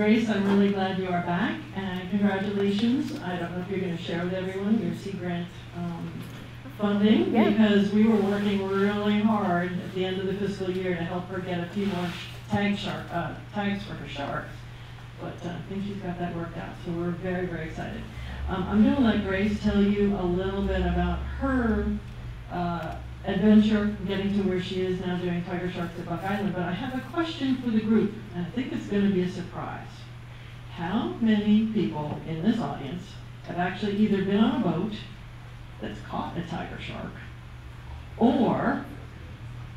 Grace, I'm really glad you are back, and congratulations. I don't know if you're going to share with everyone your Sea Grant um, funding, Yeah. because we were working really hard at the end of the fiscal year to help her get a few more tag shark, uh, tags for her sharks. But uh, I think she's got that worked out, so we're very, very excited. Um, I'm going to let Grace tell you a little bit about her uh, adventure, getting to where she is now doing Tiger Sharks at Buck Island, but I have a question for the group, and I think it's going to be a surprise. How many people in this audience have actually either been on a boat that's caught a tiger shark or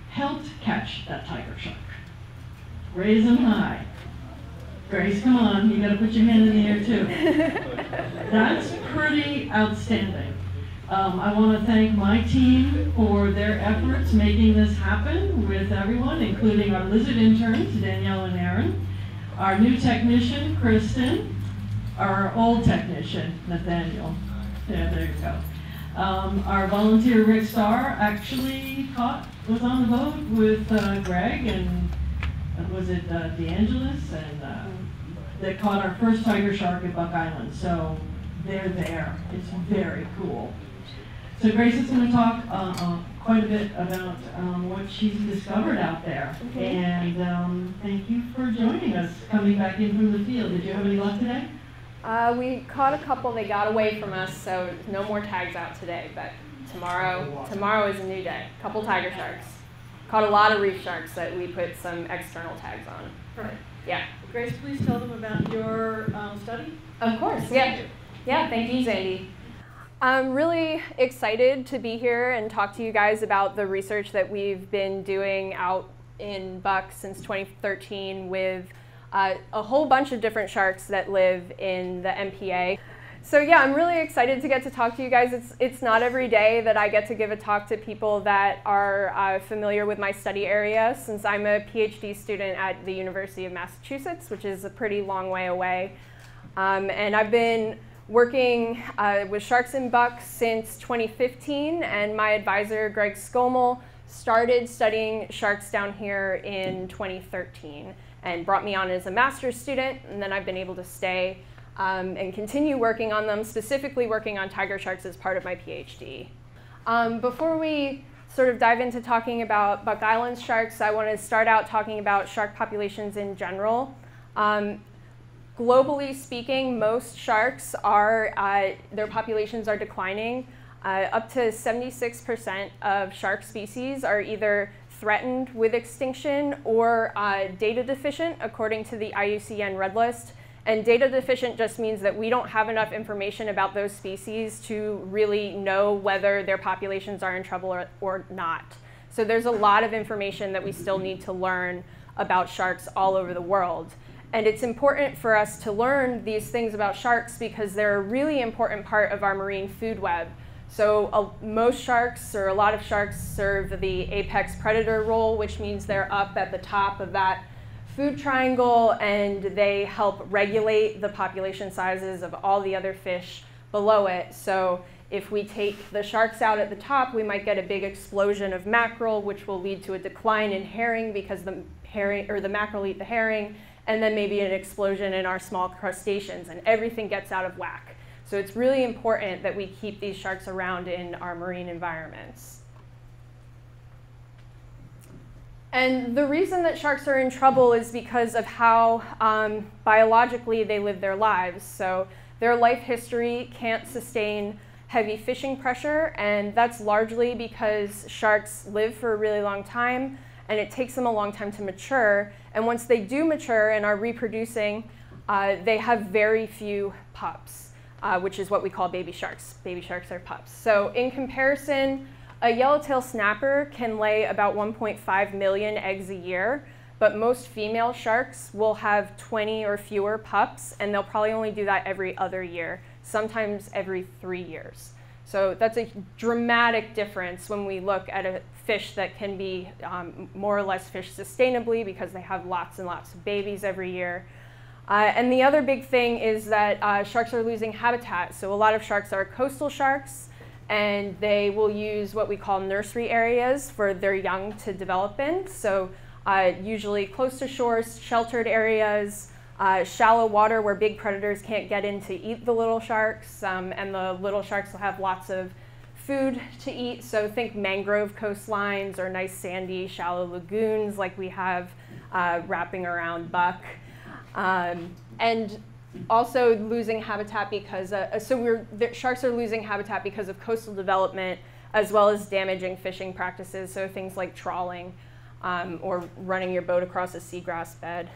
helped catch that tiger shark? Raise them high. Grace, come on, you gotta put your hand in the air too. That's pretty outstanding. Um, I want to thank my team for their efforts making this happen with everyone, including our lizard interns, Danielle and Aaron, our new technician, Kristen, our old technician, Nathaniel. Yeah, there you go. Um, our volunteer Rick Starr actually caught, was on the boat with uh, Greg and uh, was it uh, DeAngelis and uh, that caught our first tiger shark at Buck Island. So they're there. It's very cool. So Grace is going to talk uh, uh, quite a bit about um, what she's discovered out there. Mhm. And um, thank you for joining us, coming back in from the field. Did you have any luck today? Uh, we caught a couple. They got away from us, so no more tags out today. But tomorrow, tomorrow is a new day. Couple tiger sharks. Caught a lot of reef sharks that we put some external tags on. Perfect. Yeah. Grace, please tell them about your um, study. Of course. Yeah. Yeah. Thank you, Zandy. I'm really excited to be here and talk to you guys about the research that we've been doing out in Buck since 2013 with uh, a whole bunch of different sharks that live in the MPA. So yeah, I'm really excited to get to talk to you guys. It's, it's not every day that I get to give a talk to people that are uh, familiar with my study area since I'm a PhD student at the University of Massachusetts, which is a pretty long way away. Um, and I've been working uh, with Sharks and Bucks since 2015, and my advisor, Greg Skomal, started studying sharks down here in 2013 and brought me on as a master's student, and then I've been able to stay um, and continue working on them, specifically working on tiger sharks as part of my PhD. Um, before we sort of dive into talking about Buck Island sharks, I want to start out talking about shark populations in general. Um, globally speaking, most sharks are, uh, their populations are declining. Uh, up to 76% of shark species are either threatened with extinction or uh, data deficient, according to the IUCN Red List. And data deficient just means that we don't have enough information about those species to really know whether their populations are in trouble or, or not. So there's a lot of information that we still need to learn about sharks all over the world. And it's important for us to learn these things about sharks because they're a really important part of our marine food web. So uh, most sharks, or a lot of sharks, serve the apex predator role, which means they're up at the top of that food triangle and they help regulate the population sizes of all the other fish below it. So if we take the sharks out at the top, we might get a big explosion of mackerel, which will lead to a decline in herring because the herring or the mackerel eat the herring, and then maybe an explosion in our small crustaceans, and everything gets out of whack. So it's really important that we keep these sharks around in our marine environments. And the reason that sharks are in trouble is because of how um, biologically they live their lives. So their life history can't sustain heavy fishing pressure, and that's largely because sharks live for a really long time and it takes them a long time to mature. And once they do mature and are reproducing, uh, they have very few pups, uh, which is what we call baby sharks. Baby sharks are pups. So in comparison, a yellowtail snapper can lay about 1.5 million eggs a year, but most female sharks will have 20 or fewer pups, and they'll probably only do that every other year, sometimes every three years. So that's a dramatic difference when we look at a fish that can be um, more or less fished sustainably because they have lots and lots of babies every year. Uh, and the other big thing is that uh, sharks are losing habitat. So a lot of sharks are coastal sharks, and they will use what we call nursery areas for their young to develop in. So uh, usually close to shores, sheltered areas, uh, shallow water where big predators can't get in to eat the little sharks, um, and the little sharks will have lots of food to eat. So think mangrove coastlines or nice sandy shallow lagoons like we have uh, wrapping around Buck. Um, and also losing habitat because, uh, so we're, the sharks are losing habitat because of coastal development as well as damaging fishing practices, so things like trawling um, or running your boat across a seagrass bed.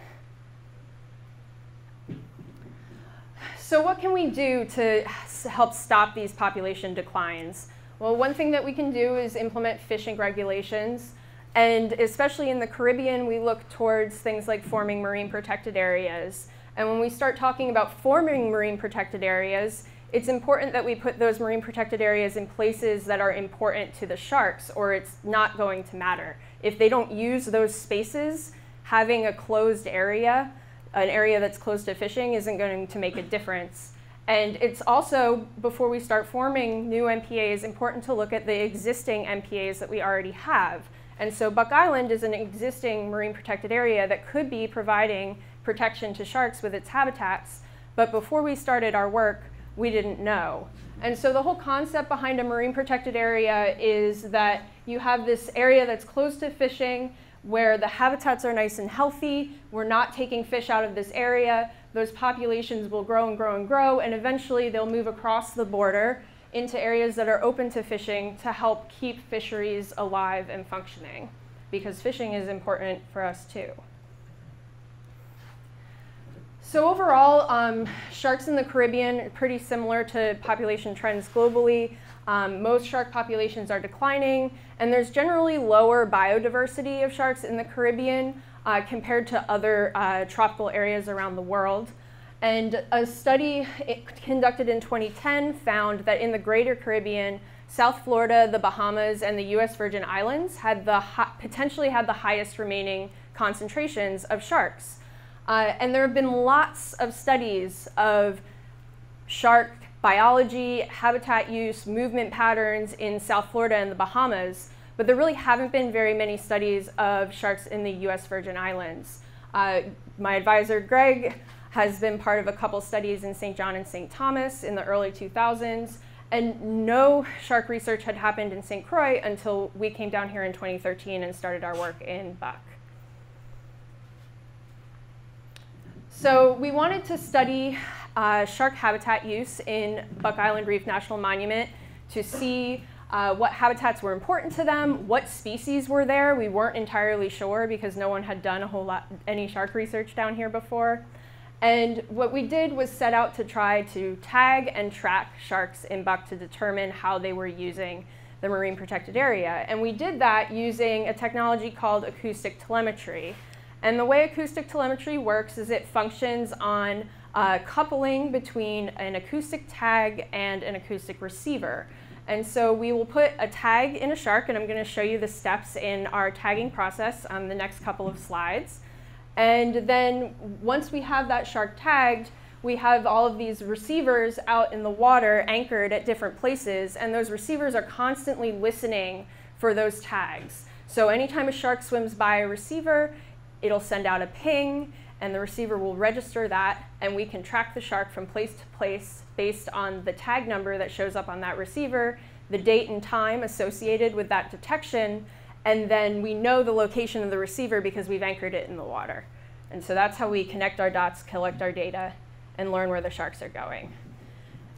So what can we do to help stop these population declines? Well, one thing that we can do is implement fishing regulations. And especially in the Caribbean, we look towards things like forming marine protected areas. And when we start talking about forming marine protected areas, it's important that we put those marine protected areas in places that are important to the sharks or it's not going to matter. If they don't use those spaces, having a closed area, an area that's closed to fishing isn't going to make a difference. And it's also, before we start forming new MPAs, important to look at the existing MPAs that we already have. And so Buck Island is an existing marine protected area that could be providing protection to sharks with its habitats. But before we started our work, we didn't know. And so the whole concept behind a marine protected area is that you have this area that's close to fishing where the habitats are nice and healthy. We're not taking fish out of this area those populations will grow and grow and grow, and eventually they'll move across the border into areas that are open to fishing to help keep fisheries alive and functioning, because fishing is important for us too. So overall, um, sharks in the Caribbean are pretty similar to population trends globally. Um, most shark populations are declining, and there's generally lower biodiversity of sharks in the Caribbean uh, compared to other uh, tropical areas around the world. And a study conducted in 2010 found that in the greater Caribbean, South Florida, the Bahamas, and the US Virgin Islands had the potentially had the highest remaining concentrations of sharks. Uh, and there have been lots of studies of shark biology, habitat use, movement patterns in South Florida and the Bahamas but there really haven't been very many studies of sharks in the US Virgin Islands. Uh, my advisor, Greg, has been part of a couple studies in St. John and St. Thomas in the early 2000s, and no shark research had happened in St. Croix until we came down here in 2013 and started our work in Buck. So we wanted to study uh, shark habitat use in Buck Island Reef National Monument to see uh, what habitats were important to them, what species were there. We weren't entirely sure because no one had done a whole lot, any shark research down here before. And what we did was set out to try to tag and track sharks in Buck to determine how they were using the marine protected area. And we did that using a technology called acoustic telemetry. And the way acoustic telemetry works is it functions on uh, coupling between an acoustic tag and an acoustic receiver. And so we will put a tag in a shark, and I'm going to show you the steps in our tagging process on the next couple of slides. And then once we have that shark tagged, we have all of these receivers out in the water anchored at different places, and those receivers are constantly listening for those tags. So anytime a shark swims by a receiver, it'll send out a ping, and the receiver will register that, and we can track the shark from place to place based on the tag number that shows up on that receiver, the date and time associated with that detection, and then we know the location of the receiver because we've anchored it in the water. And so that's how we connect our dots, collect our data, and learn where the sharks are going.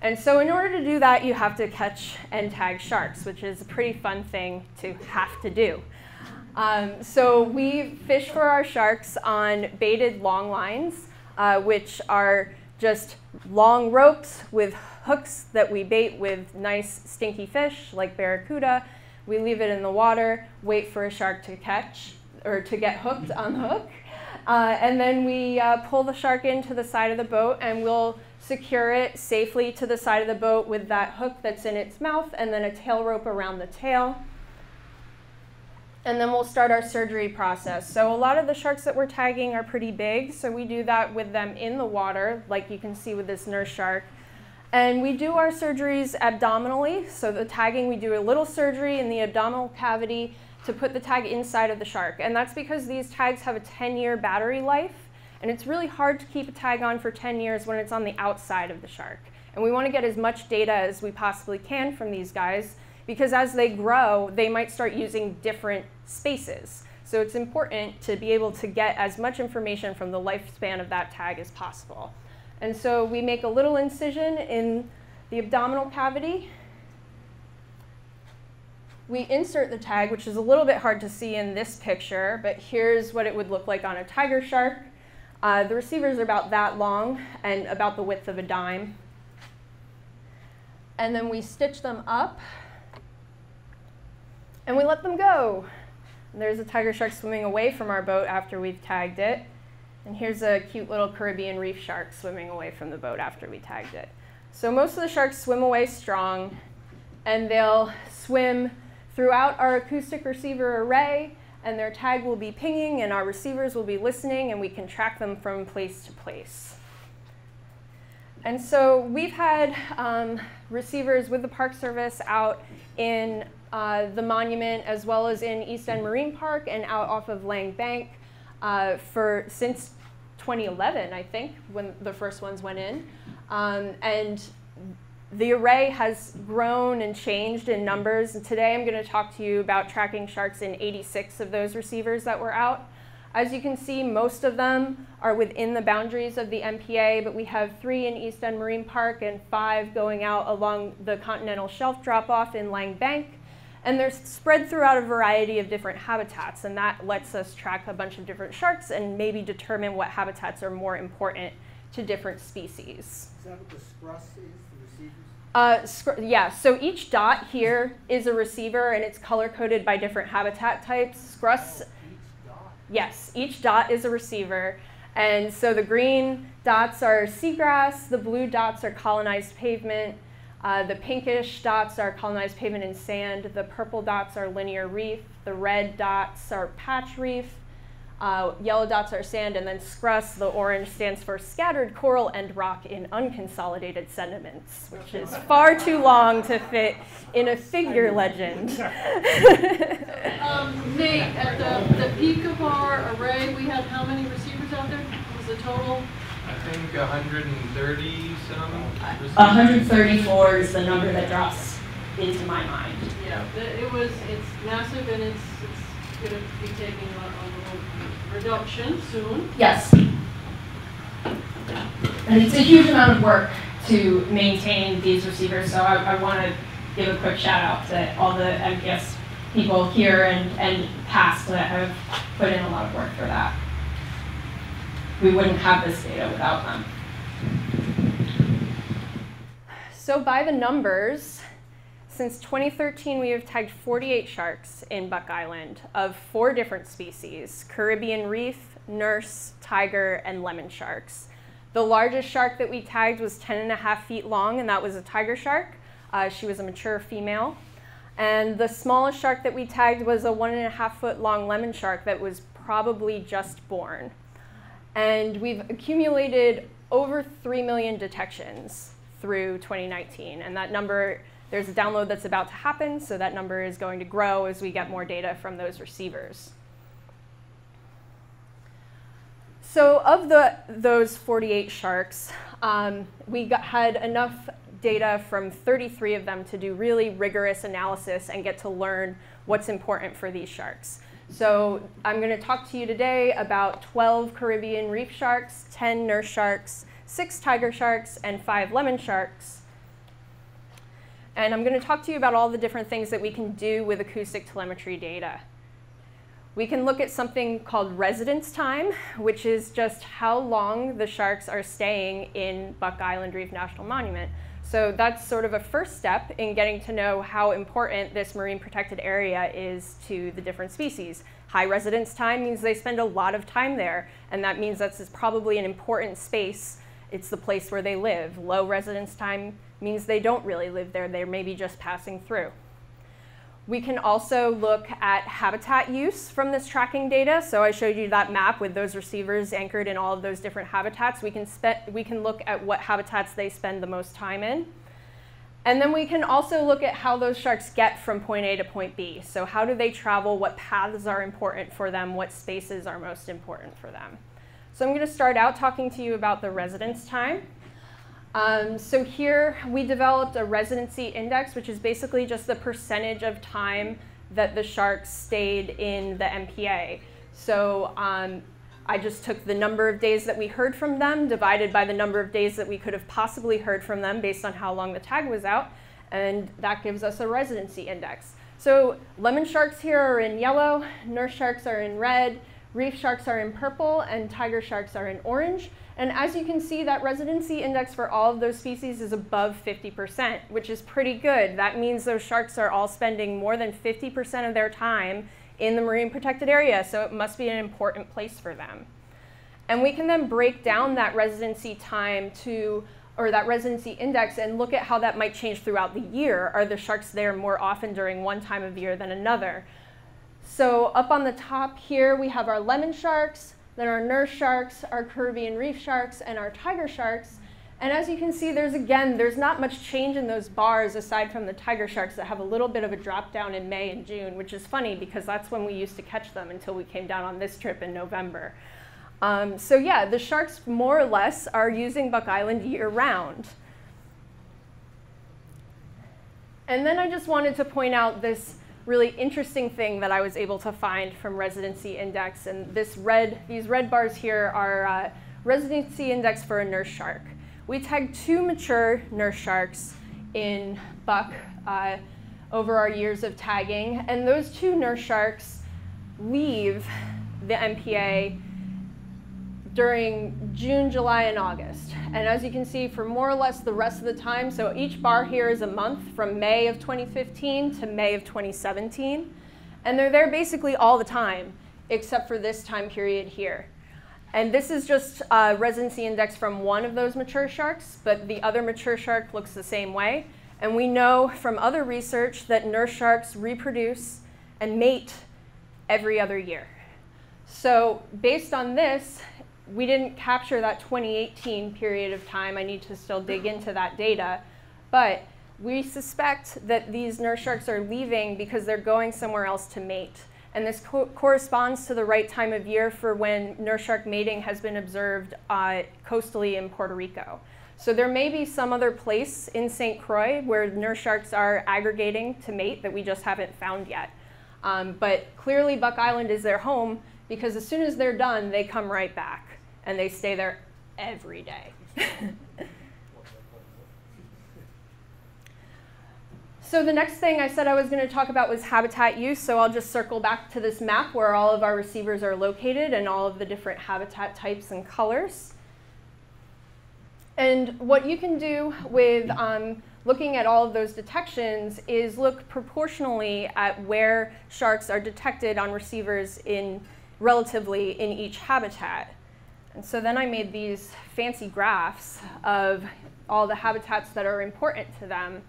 And so in order to do that, you have to catch and tag sharks, which is a pretty fun thing to have to do. Um, so we fish for our sharks on baited long lines, uh, which are just long ropes with hooks that we bait with nice stinky fish like barracuda. We leave it in the water, wait for a shark to catch or to get hooked on the hook. Uh, and then we uh, pull the shark into the side of the boat and we'll secure it safely to the side of the boat with that hook that's in its mouth and then a tail rope around the tail and then we'll start our surgery process. So a lot of the sharks that we're tagging are pretty big, so we do that with them in the water, like you can see with this nurse shark. And we do our surgeries abdominally, so the tagging, we do a little surgery in the abdominal cavity to put the tag inside of the shark. And that's because these tags have a 10-year battery life, And it's really hard to keep a tag on for 10 years when it's on the outside of the shark. And we want to get as much data as we possibly can from these guys because as they grow, they might start using different spaces. So it's important to be able to get as much information from the lifespan of that tag as possible. And so we make a little incision in the abdominal cavity. We insert the tag, which is a little bit hard to see in this picture, but here's what it would look like on a tiger shark. Uh, the receivers are about that long and about the width of a dime. And then we stitch them up and we let them go. And there's a tiger shark swimming away from our boat after we've tagged it. And here's a cute little Caribbean reef shark swimming away from the boat after we tagged it. So most of the sharks swim away strong, and they'll swim throughout our acoustic receiver array, and their tag will be pinging, and our receivers will be listening, and we can track them from place to place. And so we've had um, receivers with the Park Service out in uh, the monument as well as in East End Marine Park and out off of Lang Bank uh, for since 2011, I think, when the first ones went in. Um, and the array has grown and changed in numbers. And today I'm going to talk to you about tracking sharks in 86 of those receivers that were out. As you can see, most of them are within the boundaries of the MPA, but we have three in East End Marine Park and five going out along the continental shelf drop-off in Lang Bank. And they're spread throughout a variety of different habitats, and that lets us track a bunch of different sharks and maybe determine what habitats are more important to different species. Is that what the scruss is, the receivers? Uh, yeah, so each dot here is a receiver and it's color coded by different habitat types. Scruss, yes, each dot is a receiver. And so the green dots are seagrass, the blue dots are colonized pavement, uh, the pinkish dots are colonized pavement and sand, the purple dots are linear reef, the red dots are patch reef, uh, yellow dots are sand, and then scruss, the orange, stands for scattered coral and rock in unconsolidated sediments, which is far too long to fit in a figure legend. um, Nate, at the, the peak of our array, we had how many receivers out there? What was the total? I think 130 some. 134 is the number that drops into my mind. Yeah, it was, it's massive and it's, it's going to be taking a, a little reduction soon. Yes. And it's a huge amount of work to maintain these receivers, so I, I want to give a quick shout out to all the NPS people here and, and past that have put in a lot of work for that. We wouldn't have this data without them. So by the numbers, since 2013, we have tagged 48 sharks in Buck Island of four different species, Caribbean reef, nurse, tiger, and lemon sharks. The largest shark that we tagged was 10 and a half feet long, and that was a tiger shark. Uh, she was a mature female. And the smallest shark that we tagged was a one and a half foot long lemon shark that was probably just born. And we've accumulated over 3 million detections through 2019, and that number there's a download that's about to happen, so that number is going to grow as we get more data from those receivers. So of the, those 48 sharks, um, we got, had enough data from 33 of them to do really rigorous analysis and get to learn what's important for these sharks. So I'm going to talk to you today about 12 Caribbean reef sharks, 10 nurse sharks, 6 tiger sharks, and 5 lemon sharks. And I'm going to talk to you about all the different things that we can do with acoustic telemetry data. We can look at something called residence time, which is just how long the sharks are staying in Buck Island Reef National Monument. So that's sort of a first step in getting to know how important this marine protected area is to the different species. High residence time means they spend a lot of time there, and that means that's probably an important space. It's the place where they live. Low residence time means they don't really live there, they're maybe just passing through. We can also look at habitat use from this tracking data. So I showed you that map with those receivers anchored in all of those different habitats. We can, we can look at what habitats they spend the most time in. And then we can also look at how those sharks get from point A to point B. So how do they travel, what paths are important for them, what spaces are most important for them. So I'm going to start out talking to you about the residence time. Um, so here we developed a residency index, which is basically just the percentage of time that the sharks stayed in the MPA. So um, I just took the number of days that we heard from them divided by the number of days that we could have possibly heard from them based on how long the tag was out, and that gives us a residency index. So lemon sharks here are in yellow, nurse sharks are in red, reef sharks are in purple, and tiger sharks are in orange. And as you can see, that residency index for all of those species is above 50%, which is pretty good. That means those sharks are all spending more than 50% of their time in the marine protected area, so it must be an important place for them. And we can then break down that residency time to, or that residency index and look at how that might change throughout the year. Are the sharks there more often during one time of year than another? So up on the top here, we have our lemon sharks, then our nurse sharks, our Caribbean reef sharks, and our tiger sharks. And as you can see, there's again, there's not much change in those bars aside from the tiger sharks that have a little bit of a drop down in May and June, which is funny because that's when we used to catch them until we came down on this trip in November. Um, so yeah, the sharks more or less are using Buck Island year round. And then I just wanted to point out this really interesting thing that I was able to find from Residency Index. And this red, these red bars here are uh, Residency Index for a nurse shark. We tagged two mature nurse sharks in Buck uh, over our years of tagging. And those two nurse sharks leave the MPA during June, July, and August. And as you can see, for more or less the rest of the time, so each bar here is a month from May of 2015 to May of 2017. And they're there basically all the time, except for this time period here. And this is just a residency index from one of those mature sharks, but the other mature shark looks the same way. And we know from other research that nurse sharks reproduce and mate every other year. So based on this, we didn't capture that 2018 period of time. I need to still dig into that data. But we suspect that these nurse sharks are leaving because they're going somewhere else to mate. And this co corresponds to the right time of year for when nurse shark mating has been observed uh, coastally in Puerto Rico. So there may be some other place in St. Croix where nurse sharks are aggregating to mate that we just haven't found yet. Um, but clearly Buck Island is their home because as soon as they're done, they come right back and they stay there every day. so the next thing I said I was going to talk about was habitat use, so I'll just circle back to this map where all of our receivers are located and all of the different habitat types and colors. And what you can do with um, looking at all of those detections is look proportionally at where sharks are detected on receivers in relatively in each habitat. And so then I made these fancy graphs of all the habitats that are important to them.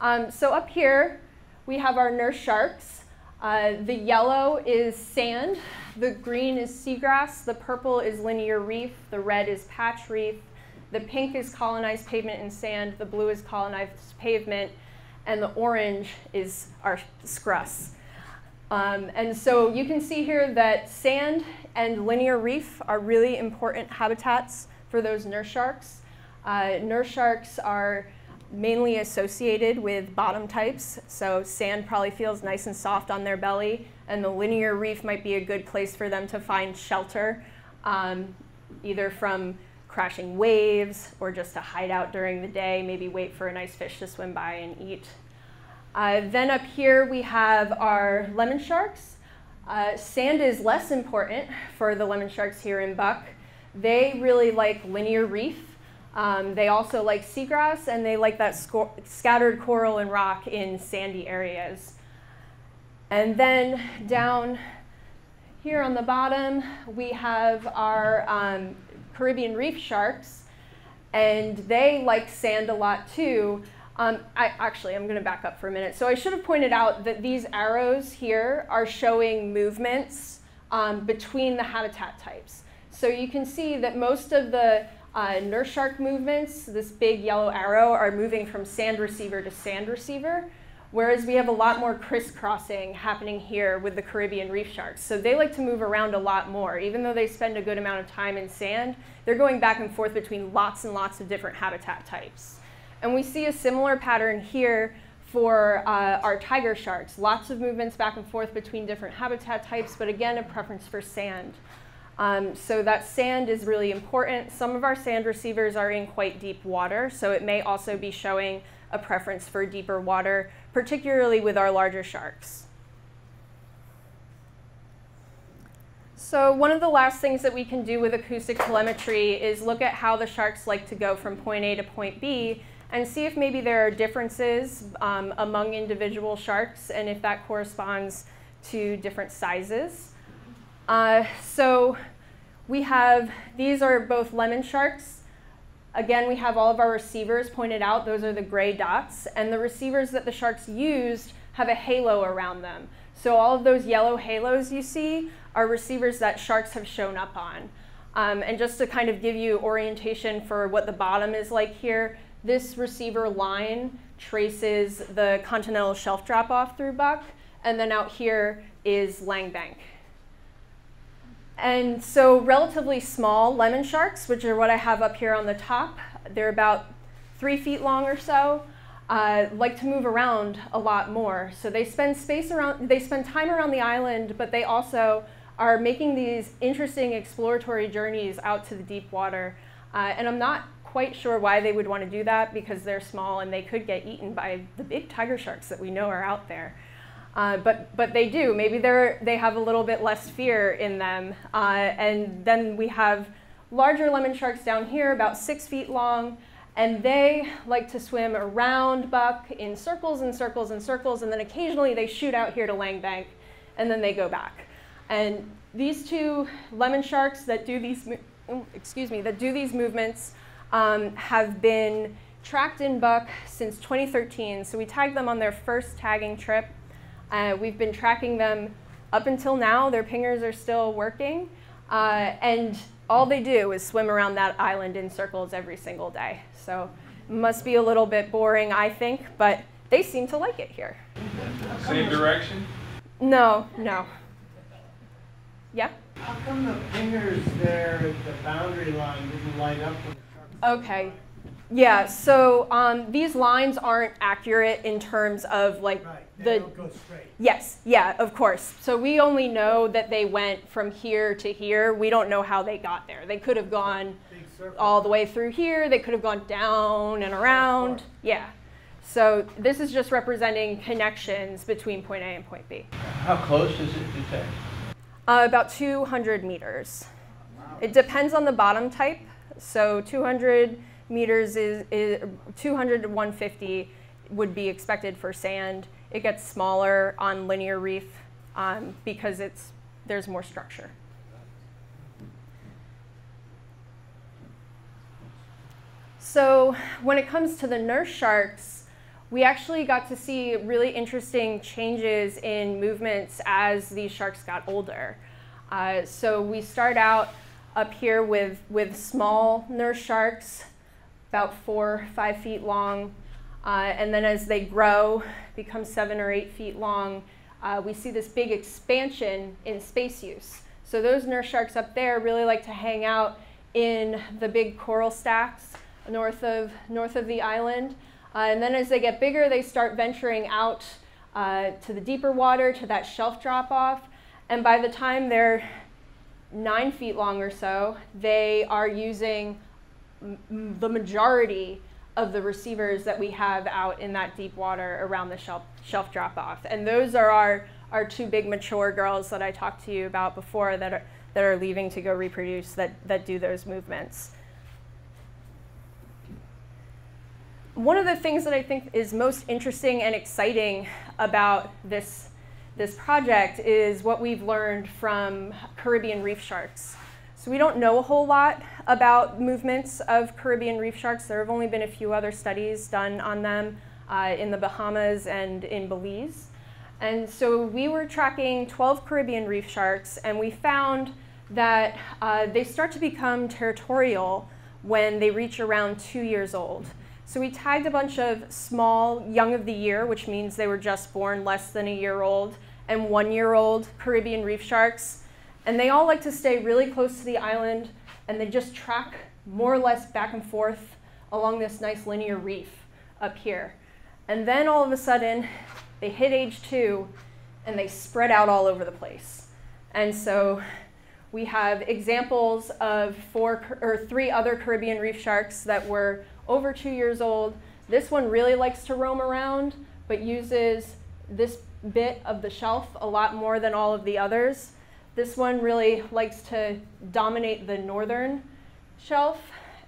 Um, so up here, we have our nurse sharks. Uh, the yellow is sand, the green is seagrass, the purple is linear reef, the red is patch reef, the pink is colonized pavement and sand, the blue is colonized pavement, and the orange is our scrus. Um, and so you can see here that sand and linear reef are really important habitats for those nurse sharks. Uh, nurse sharks are mainly associated with bottom types, so sand probably feels nice and soft on their belly, and the linear reef might be a good place for them to find shelter, um, either from crashing waves or just to hide out during the day, maybe wait for a nice fish to swim by and eat. Uh, then up here we have our lemon sharks. Uh, sand is less important for the lemon sharks here in Buck. They really like linear reef. Um, they also like seagrass and they like that scattered coral and rock in sandy areas. And then down here on the bottom, we have our um, Caribbean reef sharks, and they like sand a lot too. Um, I, actually, I'm going to back up for a minute. So I should have pointed out that these arrows here are showing movements um, between the habitat types. So you can see that most of the uh, nurse shark movements, this big yellow arrow, are moving from sand receiver to sand receiver, Whereas we have a lot more crisscrossing happening here with the Caribbean reef sharks. So they like to move around a lot more. Even though they spend a good amount of time in sand, they're going back and forth between lots and lots of different habitat types. And we see a similar pattern here for uh, our tiger sharks. Lots of movements back and forth between different habitat types, but again, a preference for sand. Um, so that sand is really important. Some of our sand receivers are in quite deep water, so it may also be showing a preference for deeper water, particularly with our larger sharks. So one of the last things that we can do with acoustic telemetry is look at how the sharks like to go from point A to point B and see if maybe there are differences um, among individual sharks and if that corresponds to different sizes. Uh, so we have, these are both lemon sharks. Again, we have all of our receivers pointed out. Those are the gray dots. And the receivers that the sharks used have a halo around them. So all of those yellow halos you see are receivers that sharks have shown up on. Um, and just to kind of give you orientation for what the bottom is like here, this receiver line traces the continental shelf drop off through Buck, and then out here is Langbank. And so relatively small lemon sharks, which are what I have up here on the top, they're about three feet long or so, uh, like to move around a lot more. So they spend space around, they spend time around the island, but they also are making these interesting exploratory journeys out to the deep water. Uh, and I'm not quite sure why they would want to do that because they're small and they could get eaten by the big tiger sharks that we know are out there. Uh, but, but they do. Maybe they're, they have a little bit less fear in them. Uh, and then we have larger lemon sharks down here, about six feet long, and they like to swim around buck in circles and circles and circles, and then occasionally they shoot out here to Langbank, and then they go back. And these two lemon sharks that do these, excuse me, that do these movements um, have been tracked in buck since 2013. So we tagged them on their first tagging trip. Uh, we've been tracking them up until now. Their pingers are still working. Uh, and all they do is swim around that island in circles every single day. So must be a little bit boring, I think, but they seem to like it here. Same direction? No, no. Yeah? How come the pingers there at the boundary line didn't light up when Okay. Yeah, so um, these lines aren't accurate in terms of like Right, they the. don't go straight. Yes, yeah, of course. So we only know that they went from here to here. We don't know how they got there. They could have gone all the way through here. They could have gone down and around. Yeah. So this is just representing connections between point A and point B. How close is it to text? Uh, about 200 meters. It depends on the bottom type. So 200 meters is, is 200 to 150 would be expected for sand. It gets smaller on linear reef um, because it's there's more structure. So when it comes to the nurse sharks, we actually got to see really interesting changes in movements as these sharks got older. Uh, so we start out up here with, with small nurse sharks, about four, five feet long. Uh, and then as they grow, become seven or eight feet long, uh, we see this big expansion in space use. So those nurse sharks up there really like to hang out in the big coral stacks north of, north of the island. Uh, and then as they get bigger, they start venturing out uh, to the deeper water, to that shelf drop off. And by the time they're nine feet long or so, they are using the majority of the receivers that we have out in that deep water around the shelf, shelf drop off. And those are our, our two big mature girls that I talked to you about before that are, that are leaving to go reproduce that, that do those movements. One of the things that I think is most interesting and exciting about this, this project is what we've learned from Caribbean reef sharks. So we don't know a whole lot about movements of Caribbean reef sharks. There have only been a few other studies done on them uh, in the Bahamas and in Belize. And so we were tracking 12 Caribbean reef sharks and we found that uh, they start to become territorial when they reach around two years old. So we tagged a bunch of small, young of the year, which means they were just born less than a year old, and one year old Caribbean reef sharks. And they all like to stay really close to the island and they just track more or less back and forth along this nice linear reef up here. And then all of a sudden, they hit age two and they spread out all over the place. And so we have examples of four or three other Caribbean reef sharks that were over two years old. This one really likes to roam around, but uses this bit of the shelf a lot more than all of the others. This one really likes to dominate the northern shelf,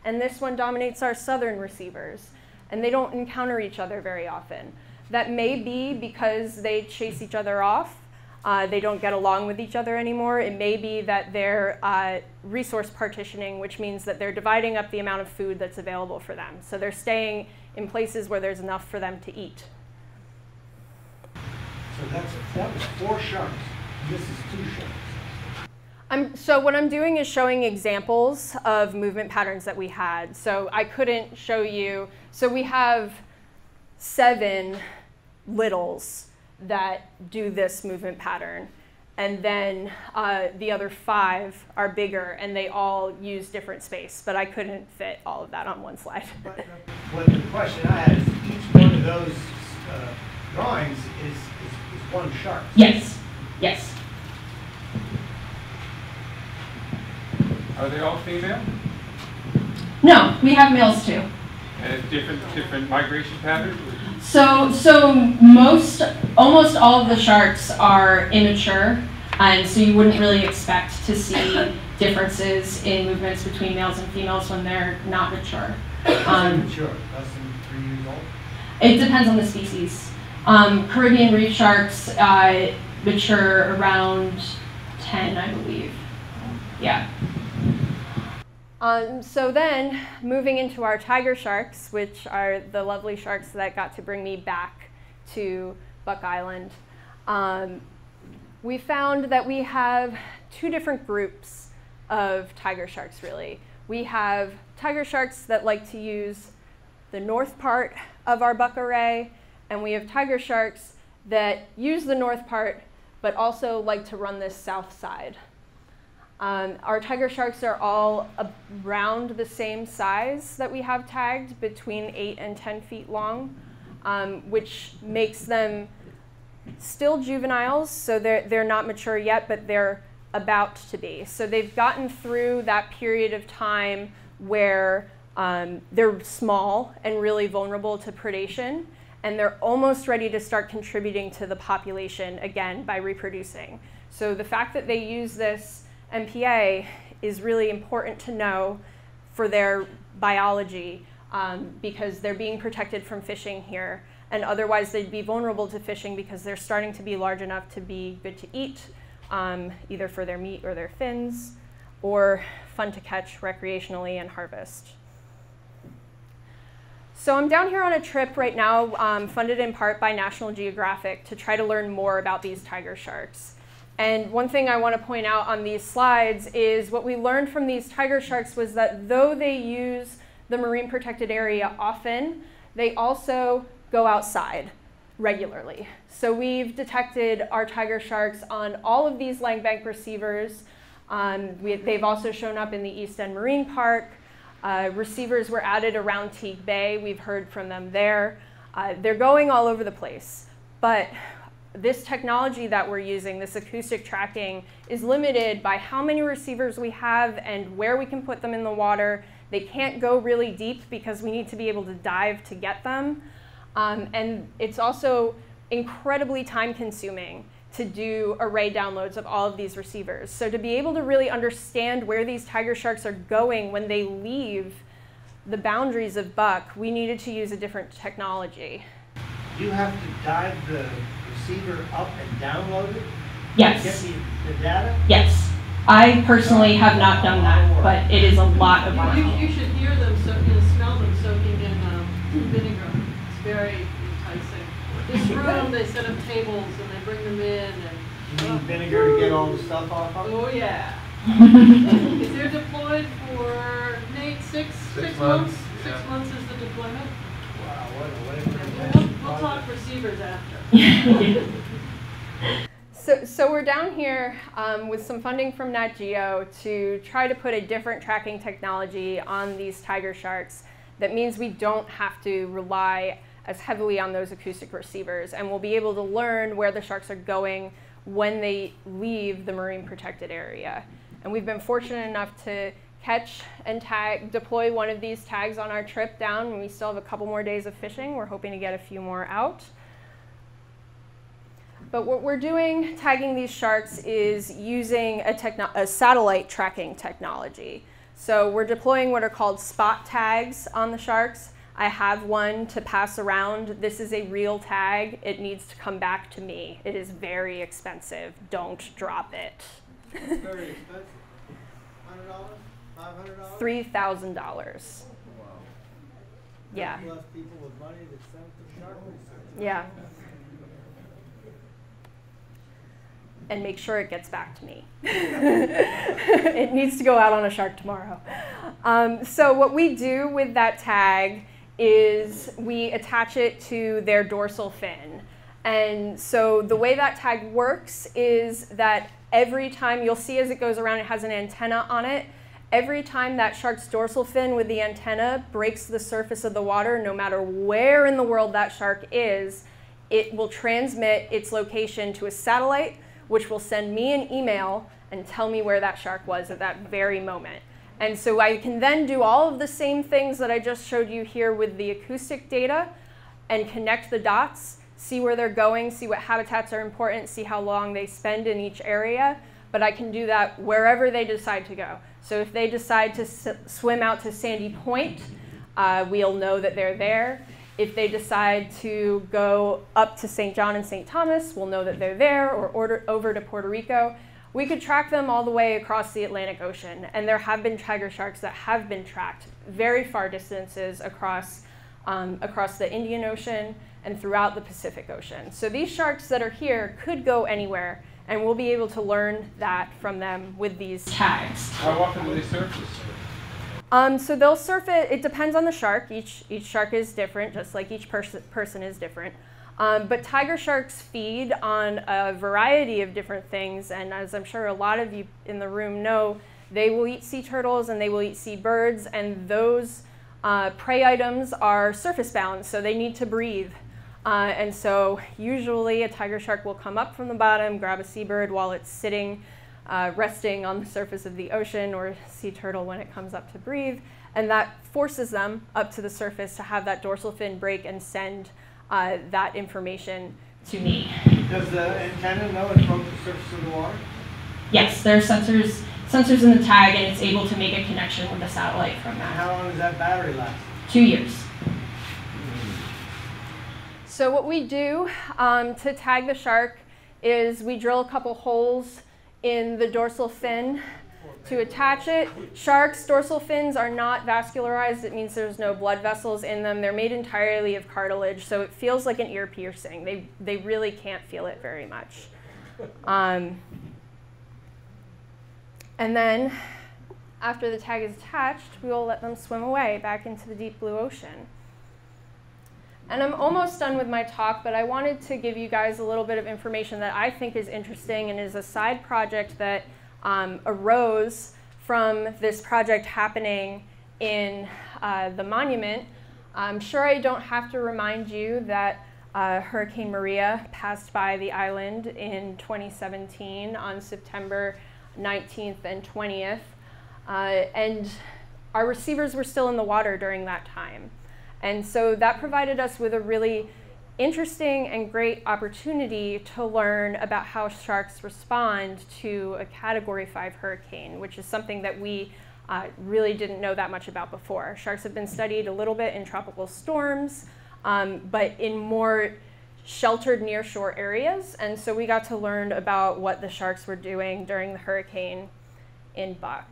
and this one dominates our southern receivers. And they don't encounter each other very often. That may be because they chase each other off. Uh, they don't get along with each other anymore. It may be that they're uh, resource partitioning, which means that they're dividing up the amount of food that's available for them. So they're staying in places where there's enough for them to eat. So that's, that was four sharks. This is two sharks. I'm, so what I'm doing is showing examples of movement patterns that we had. So I couldn't show you, so we have seven littles that do this movement pattern. And then uh, the other five are bigger and they all use different space, but I couldn't fit all of that on one slide. But, the question I had is each one of those uh, drawings is one shark. Yes, yes. Are they all female? No, we have males too. And different, different migration patterns? So, so most, almost all of the sharks are immature, and so you wouldn't really expect to see differences in movements between males and females when they're not mature. Um, Mature, less than three years old. it depends on the species. Um, Caribbean reef sharks uh, mature around 10, I believe. Yeah. Um, so then, moving into our tiger sharks, which are the lovely sharks that got to bring me back to Buck Island, um, we found that we have two different groups of tiger sharks, really. We have tiger sharks that like to use the north part of our buck array, and we have tiger sharks that use the north part but also like to run this south side. Um, our tiger sharks are all around the same size that we have tagged, between 8 and 10 feet long, um, which makes them still juveniles, so they're, they're not mature yet, but they're about to be. So they've gotten through that period of time where um, they're small and really vulnerable to predation, and they're almost ready to start contributing to the population again by reproducing. So the fact that they use this MPA is really important to know for their biology um, because they're being protected from fishing here. And otherwise, they'd be vulnerable to fishing because they're starting to be large enough to be good to eat, um, either for their meat or their fins, or fun to catch recreationally and harvest. So I'm down here on a trip right now, um, funded in part by National Geographic, to try to learn more about these tiger sharks. And one thing I want to point out on these slides is what we learned from these tiger sharks was that though they use the marine protected area often, they also go outside regularly. So we've detected our tiger sharks on all of these Langbank receivers. Um, we, they've also shown up in the East End Marine Park. Uh, receivers were added around Teague Bay. We've heard from them there. Uh, they're going all over the place. But this technology that we're using, this acoustic tracking, is limited by how many receivers we have and where we can put them in the water. They can't go really deep because we need to be able to dive to get them. Um, and it's also incredibly time consuming to do array downloads of all of these receivers. So to be able to really understand where these tiger sharks are going when they leave the boundaries of buck, we needed to use a different technology. You have to dive the receiver up and download it? Yes. Get the, the data? Yes. I personally have not done that, but it is a lot of work. you, you should hear them, so, you know, smell them soaking in um, vinegar. It's very enticing. This room, they set up tables and they bring them in and, You need vinegar to get all the stuff off of it? oh yeah. Is there deployed for, Nate, six, Six six months? months, Six yeah. months is the deployment? Wow, what a way for We'll, we'll talk receivers after. So, so we're down here um, with some funding from Nat Geo to try to put a different tracking technology on these tiger sharks. That means we don't have to rely as heavily on those acoustic receivers, and we'll be able to learn where the sharks are going when they leave the marine protected area. And we've been fortunate enough to catch and tag, deploy one of these tags on our trip down, we still have a couple more days of fishing. We're hoping to get a few more out. But what we're doing, tagging these sharks, is using a, a satellite tracking technology. So we're deploying what are called spot tags on the sharks. I have one to pass around. This is a real tag. It needs to come back to me. It is very expensive. Don't drop it. It's very expensive. Hundred dollars? Five hundred dollars? $3,000. Wow. Yeah. Left people with money to send to shark research. Yeah. And make sure it gets back to me. it needs to go out on a shark tomorrow. Um, so, what we do with that tag is we attach it to their dorsal fin. And so, the way that tag works is that every time you'll see as it goes around, it has an antenna on it. Every time that shark's dorsal fin with the antenna breaks the surface of the water, no matter where in the world that shark is, it will transmit its location to a satellite, which will send me an email and tell me where that shark was at that very moment. And so I can then do all of the same things that I just showed you here with the acoustic data and connect the dots, see where they're going, see what habitats are important, see how long they spend in each area. But I can do that wherever they decide to go. So if they decide to swim out to Sandy Point, uh, we'll know that they're there. If they decide to go up to St. John and St. Thomas, we'll know that they're there, or order over to Puerto Rico. We could track them all the way across the Atlantic Ocean, and there have been tiger sharks that have been tracked very far distances across, um, across the Indian Ocean and throughout the Pacific Ocean. So these sharks that are here could go anywhere, and we'll be able to learn that from them with these tags. How often do they surface? Um, so they'll surf it. It depends on the shark. Each each shark is different, just like each person person is different. Um, but tiger sharks feed on a variety of different things, and as I'm sure a lot of you in the room know, they will eat sea turtles and they will eat sea birds, and those uh, prey items are surface bound, so they need to breathe. Uh, and so usually a tiger shark will come up from the bottom, grab a seabird while it's sitting uh, resting on the surface of the ocean or sea turtle when it comes up to breathe. And that forces them up to the surface to have that dorsal fin break and send uh, that information to me. Does the antenna know it's from the surface of the water? Yes, there are sensors, sensors in the tag, and it's able to make a connection with the satellite from that. how long does that battery last? Two years. So what we do um, to tag the shark is we drill a couple holes in the dorsal fin to attach it. Sharks' dorsal fins are not vascularized. It means there's no blood vessels in them. They're made entirely of cartilage, so it feels like an ear piercing. They, they really can't feel it very much. Um, and then after the tag is attached, we will let them swim away back into the deep blue ocean. And I'm almost done with my talk, but I wanted to give you guys a little bit of information that I think is interesting and is a side project that um, arose from this project happening in uh, the monument. I'm sure I don't have to remind you that uh, Hurricane Maria passed by the island in 2017 on September 19th and 20th. Uh, and our receivers were still in the water during that time. And so that provided us with a really interesting and great opportunity to learn about how sharks respond to a Category 5 hurricane, which is something that we uh, really didn't know that much about before. Sharks have been studied a little bit in tropical storms, um, but in more sheltered nearshore areas. And so we got to learn about what the sharks were doing during the hurricane in Buck.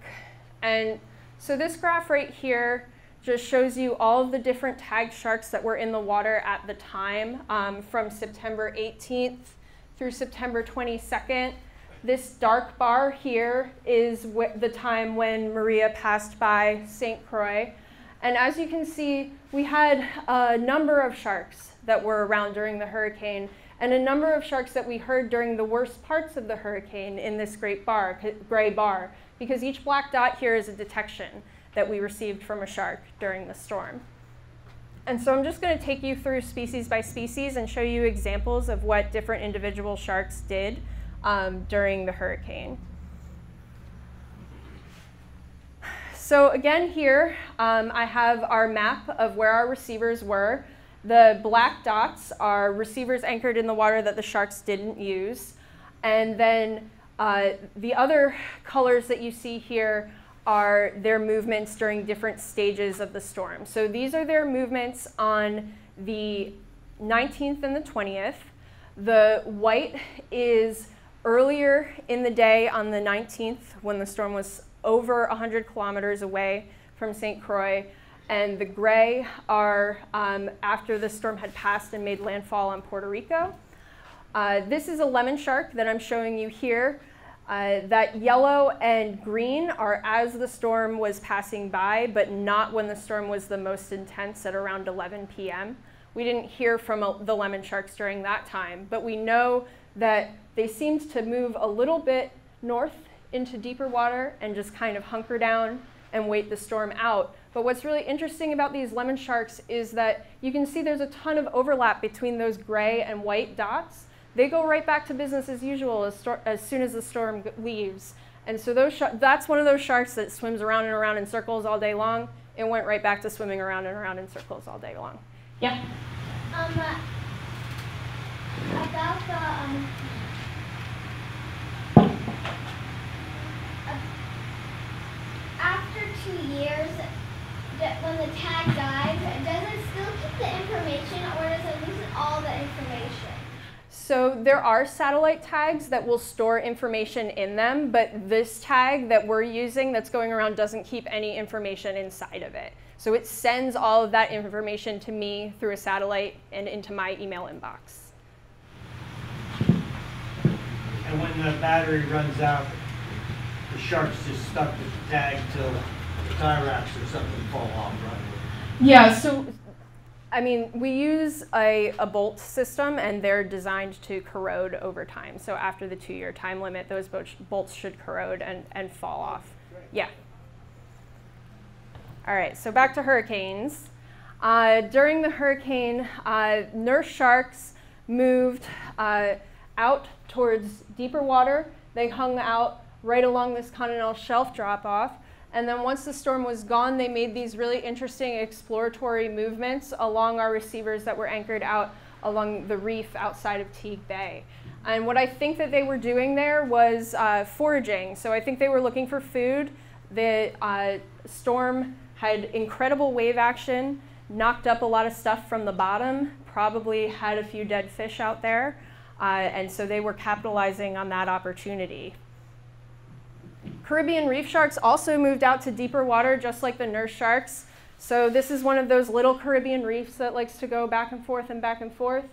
And so this graph right here just shows you all of the different tagged sharks that were in the water at the time um, from September 18th through September 22nd. This dark bar here is the time when Maria passed by St. Croix. And as you can see, we had a number of sharks that were around during the hurricane and a number of sharks that we heard during the worst parts of the hurricane in this great bar, gray bar, because each black dot here is a detection that we received from a shark during the storm. And so I'm just going to take you through species by species and show you examples of what different individual sharks did um, during the hurricane. So again here, um, I have our map of where our receivers were. The black dots are receivers anchored in the water that the sharks didn't use. And then uh, the other colors that you see here are their movements during different stages of the storm. So these are their movements on the 19th and the 20th. The white is earlier in the day on the 19th when the storm was over 100 kilometers away from St. Croix. And the gray are um, after the storm had passed and made landfall on Puerto Rico. Uh, this is a lemon shark that I'm showing you here. Uh, that yellow and green are as the storm was passing by, but not when the storm was the most intense at around 11 p.m. We didn't hear from a, the lemon sharks during that time, but we know that they seemed to move a little bit north into deeper water and just kind of hunker down and wait the storm out. But what's really interesting about these lemon sharks is that you can see there's a ton of overlap between those gray and white dots. They go right back to business as usual as, as soon as the storm leaves. And so those that's one of those sharks that swims around and around in circles all day long. It went right back to swimming around and around in circles all day long. Yeah? Um, uh, about the um, after two years, when the tag dies, does it still keep the information or does it lose all the information? So there are satellite tags that will store information in them, but this tag that we're using that's going around doesn't keep any information inside of it. So it sends all of that information to me through a satellite and into my email inbox. And when the battery runs out, the shark's just stuck with the tag till the tie wraps or something fall off, right? Yeah, so I mean, we use a, a bolt system and they're designed to corrode over time. So after the two year time limit, those bolts should corrode and, and fall off. Yeah. All right, so back to hurricanes. Uh, during the hurricane, uh, nurse sharks moved uh, out towards deeper water. They hung out right along this continental shelf drop off. And then once the storm was gone, they made these really interesting exploratory movements along our receivers that were anchored out along the reef outside of Teague Bay. And what I think that they were doing there was uh, foraging. So I think they were looking for food. The uh, storm had incredible wave action, knocked up a lot of stuff from the bottom, probably had a few dead fish out there. Uh, and so they were capitalizing on that opportunity. Caribbean reef sharks also moved out to deeper water just like the nurse sharks. So this is one of those little Caribbean reefs that likes to go back and forth and back and forth.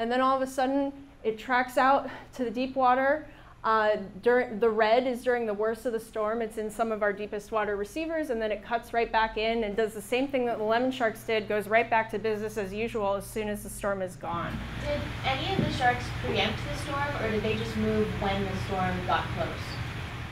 And then all of a sudden it tracks out to the deep water. Uh, during, the red is during the worst of the storm. It's in some of our deepest water receivers, and then it cuts right back in and does the same thing that the lemon sharks did, goes right back to business as usual as soon as the storm is gone. Did any of the sharks preempt the storm, or did they just move when the storm got close?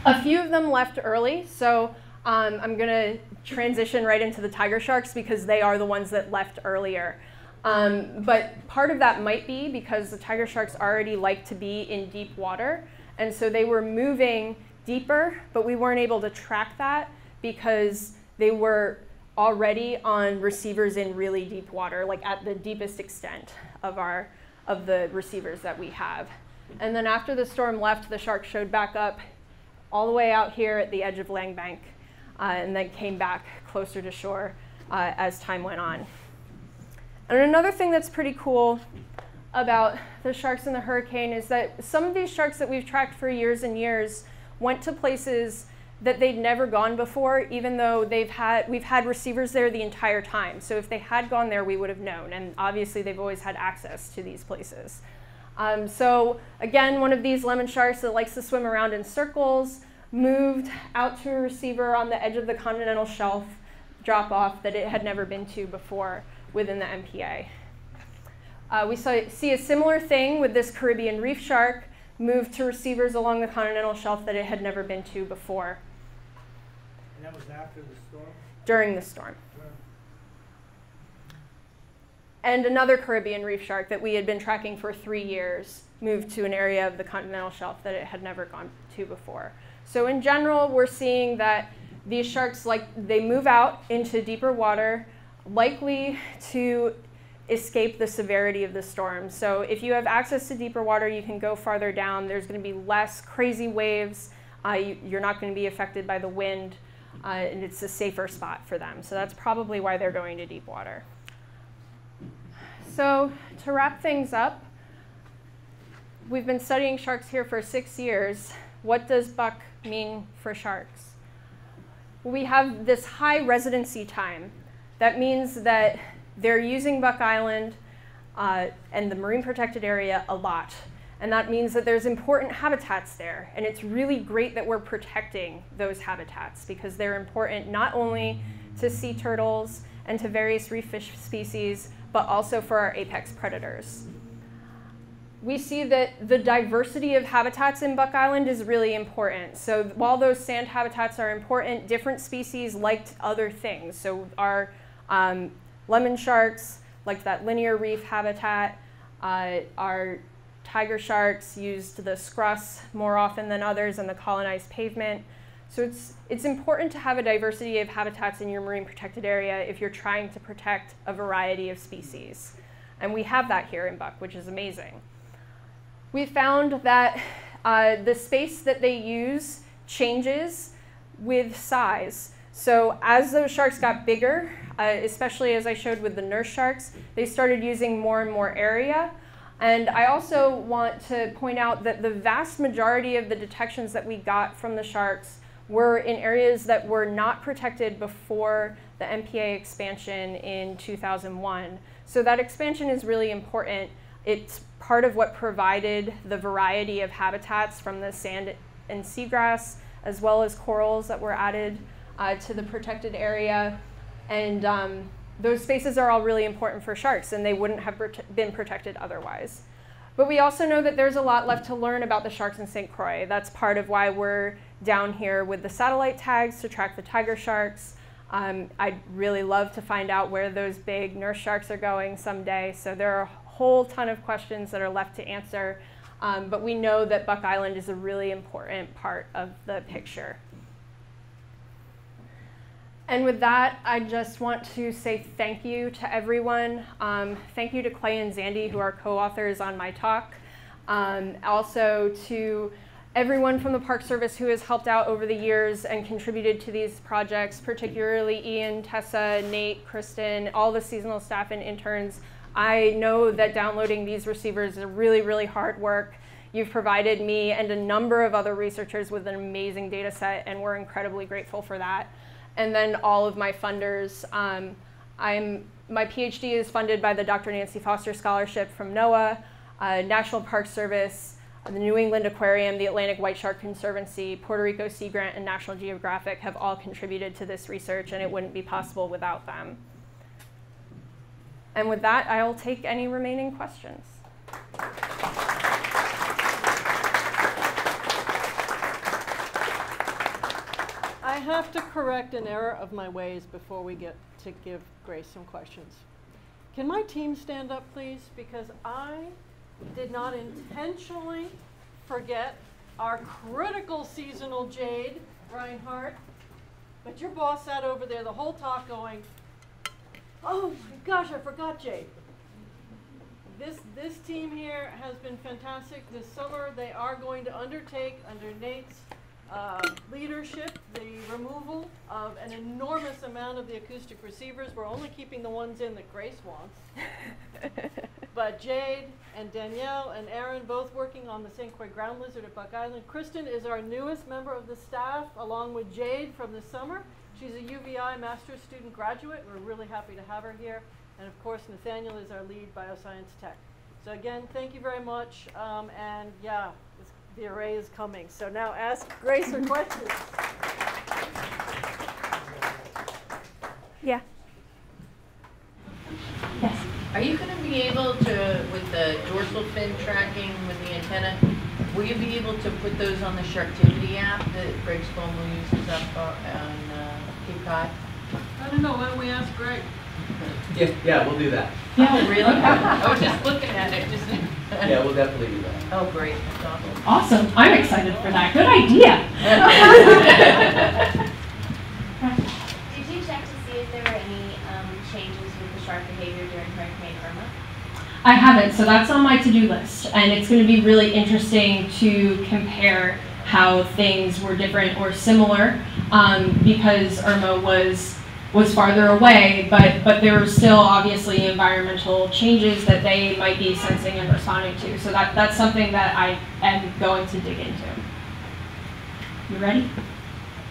A few of them left early, so um, I'm going to transition right into the tiger sharks because they are the ones that left earlier. Um, but part of that might be because the tiger sharks already like to be in deep water. And so they were moving deeper, but we weren't able to track that because they were already on receivers in really deep water, like at the deepest extent of our of the receivers that we have. And then after the storm left, the shark showed back up all the way out here at the edge of Lang Bank, uh, and then came back closer to shore uh, as time went on. And another thing that's pretty cool about the sharks in the hurricane is that some of these sharks that we've tracked for years and years went to places that they'd never gone before, even though they've had we've had receivers there the entire time. So if they had gone there, we would have known. And obviously, they've always had access to these places. Um, so again, one of these lemon sharks that likes to swim around in circles moved out to a receiver on the edge of the continental shelf drop off that it had never been to before within the MPA. Uh, we saw, see a similar thing with this Caribbean reef shark moved to receivers along the continental shelf that it had never been to before And that was after the storm? during the storm. And another Caribbean reef shark that we had been tracking for three years moved to an area of the continental shelf that it had never gone to before. So in general, we're seeing that these sharks, like they move out into deeper water, likely to escape the severity of the storm. So if you have access to deeper water, you can go farther down. There's going to be less crazy waves. Uh, you, you're not going to be affected by the wind, uh, and it's a safer spot for them. So that's probably why they're going to deep water. So to wrap things up, we've been studying sharks here for six years. What does buck mean for sharks? We have this high residency time. That means that they're using Buck Island uh, and the marine protected area a lot. And that means that there's important habitats there. And it's really great that we're protecting those habitats because they're important not only to sea turtles and to various reef fish species, but also for our apex predators. We see that the diversity of habitats in Buck Island is really important. So while those sand habitats are important, different species liked other things. So our um, lemon sharks liked that linear reef habitat. Uh, our tiger sharks used the scrus more often than others and the colonized pavement. So it's, it's important to have a diversity of habitats in your marine protected area if you're trying to protect a variety of species. And we have that here in Buck, which is amazing. We found that uh, the space that they use changes with size. So as those sharks got bigger, uh, especially as I showed with the nurse sharks, they started using more and more area. And I also want to point out that the vast majority of the detections that we got from the sharks were in areas that were not protected before the MPA expansion in 2001. So that expansion is really important. It's part of what provided the variety of habitats from the sand and seagrass, as well as corals that were added uh, to the protected area. And um, those spaces are all really important for sharks, and they wouldn't have been protected otherwise. But we also know that there's a lot left to learn about the sharks in St. Croix. That's part of why we're down here with the satellite tags to track the tiger sharks. Um, I'd really love to find out where those big nurse sharks are going someday. So there are a whole ton of questions that are left to answer. Um, but we know that Buck Island is a really important part of the picture. And with that, I just want to say thank you to everyone. Um, thank you to Clay and Zandy, who are co-authors on my talk. Um, also to everyone from the Park Service who has helped out over the years and contributed to these projects, particularly Ian, Tessa, Nate, Kristen, all the seasonal staff and interns. I know that downloading these receivers is really, really hard work. You've provided me and a number of other researchers with an amazing data set, and we're incredibly grateful for that and then all of my funders. Um, I'm, my PhD is funded by the Dr. Nancy Foster Scholarship from NOAA, uh, National Park Service, the New England Aquarium, the Atlantic White Shark Conservancy, Puerto Rico Sea Grant, and National Geographic have all contributed to this research, and it wouldn't be possible without them. And with that, I'll take any remaining questions. I have to correct an error of my ways before we get to give Grace some questions. Can my team stand up, please? Because I did not intentionally forget our critical seasonal Jade Reinhardt, but your boss sat over there the whole talk going, oh my gosh, I forgot Jade. This, this team here has been fantastic. This summer, they are going to undertake, under Nate's uh, leadership, the removal of an enormous amount of the acoustic receivers. We're only keeping the ones in that Grace wants. but Jade and Danielle and Aaron both working on the St. Croix ground lizard at Buck Island. Kristen is our newest member of the staff, along with Jade from the summer. She's a UVI master's student graduate. We're really happy to have her here. And of course, Nathaniel is our lead bioscience tech. So again, thank you very much. Um, and yeah, the array is coming. So now ask Grace her questions. Yeah. Yes. Are you going to be able to, with the dorsal fin tracking with the antenna, will you be able to put those on the Sharktivity app that Greg Skomal uses up on uh, Cape Cod? I don't know. Why don't we ask Greg? Yeah, yeah, we'll do that. Yeah, really? I was just looking at it. Just Yeah, we'll definitely do that. Oh, great, that's awesome. Awesome, I'm excited for that, good idea. Did you check to see if there were any um, changes with the shark behavior during Hurricane Irma? I haven't, so that's on my to-do list, and it's going to be really interesting to compare how things were different or similar, um, because Irma was was farther away, but but there were still obviously environmental changes that they might be sensing and responding to. So that that's something that I am going to dig into. You ready?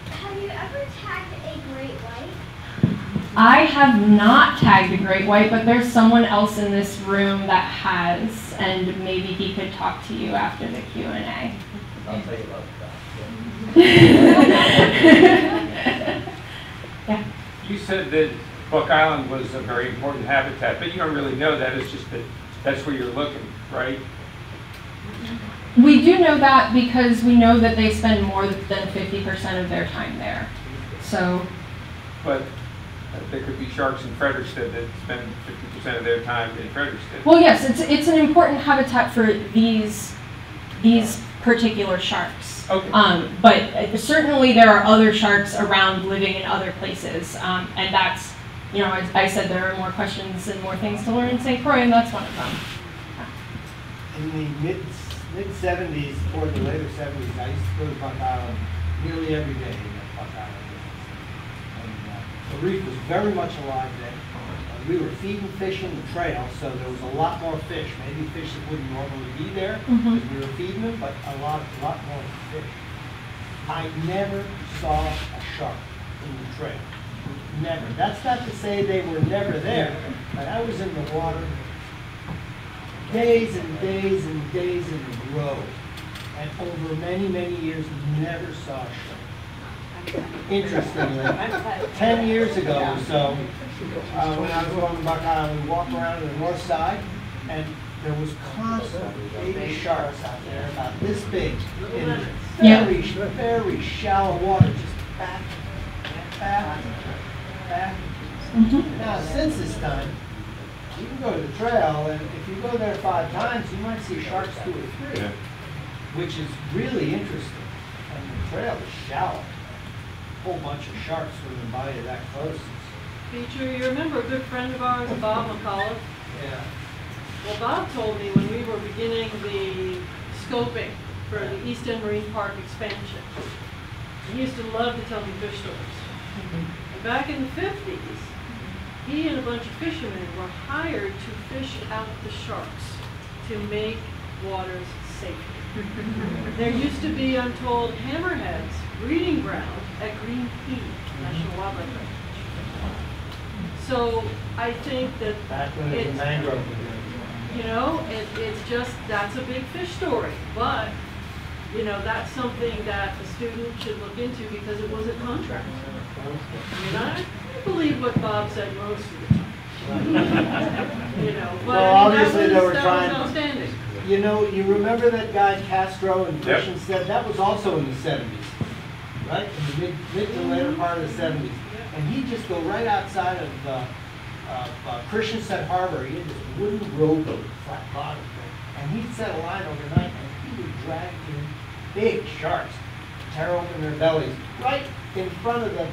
Have you ever tagged a great white? I have not tagged a great white, but there's someone else in this room that has, and maybe he could talk to you after the Q and A. I'll tell you about that. You said that Buck Island was a very important habitat, but you don't really know that, it's just that that's where you're looking, right? We do know that because we know that they spend more than 50% of their time there. So, But there could be sharks in Frederiksted that spend fifty percent of their time in Frederiksted. well, yes, it's, it's an important habitat for these, these particular sharks. Okay. Um, but uh, certainly there are other sharks around living in other places. Um, and that's, you know, I, I said there are more questions and more things to learn in St. Croix, and that's one of them. In the mid, mid seventies, or the later seventies, I used to go to Buck Island nearly every day in that Buck Island business. And, uh, the reef was very much alive then. We were feeding fish in the trail, so there was a lot more fish, maybe fish that wouldn't normally be there, Mhm. because we were feeding them, but a lot, a lot more fish. I never saw a shark in the trail. Never. That's not to say they were never there, but I was in the water days and days and days in a row. And over many, many years, never saw a shark. Interestingly, ten years ago or so, uh, when I was going to Buck Island, we walked around to the north side, and there was constant baby sharks out there about this big in Yeah. very, very shallow water, just back, back, back. Mhm. Now, since this time, you can go to the trail, and if you go there five times, you might see sharks two or three, Yeah. which is really interesting. And the trail is shallow. A whole bunch of sharks swimming by you that close. Beecher, you remember a good friend of ours, Bob McCullough? Yeah. Well, Bob told me when we were beginning the scoping for the East End Marine Park expansion, he used to love to tell me fish stories. And back in the fifties, he and a bunch of fishermen were hired to fish out the sharks to make waters safer. There used to be, I'm told, hammerheads breeding ground at Green Cay National Wildlife Refuge. So I think that Back when it was It's- mangrove. you know, it, it's just, that's a big fish story, but, you know, that's something that a student should look into because it was a contract. I mean, I believe what Bob said most of the time, you know, but Well, I mean, that obviously they was, were that trying- was outstanding. You know, you remember that guy Castro in Yep. Christiansted? That was also in the seventies, right? In the mid, mid to later part of the seventies. And he'd just go right outside of, uh, uh, uh, Christiansted Harbor. He had this wooden rowboat, flat bottom thing. And he'd set a line overnight and he would drag in big sharks, tear open their bellies, right in front of the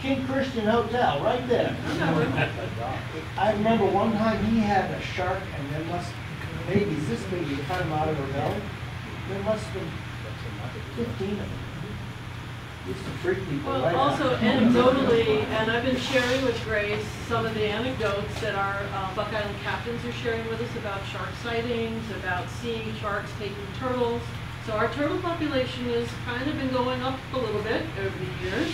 King Christian Hotel, right there. I remember one time he had a shark and there must, babies this big, you cut him out of her belly. There must have been fifteen of them. Used to freak people Well, also anecdotally, and I've been sharing with Grace some of the anecdotes that our uh, Buck Island captains are sharing with us about shark sightings, about seeing sharks taking turtles. So our turtle population has kind of been going up a little bit over the years.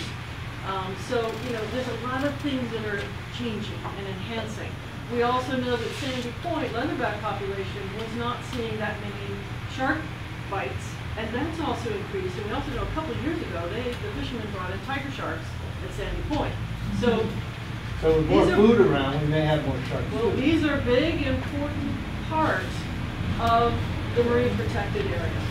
Um, so, you know, there's a lot of things that are changing and enhancing. We also know that Sandy Point leatherback population was not seeing that many shark bites, and that's also increased. And we also know a couple of years ago, they, the fishermen brought in tiger sharks at Sandy Point. So So with more are- food around, we may have more sharks Well, too. these are big, important parts of the marine protected area.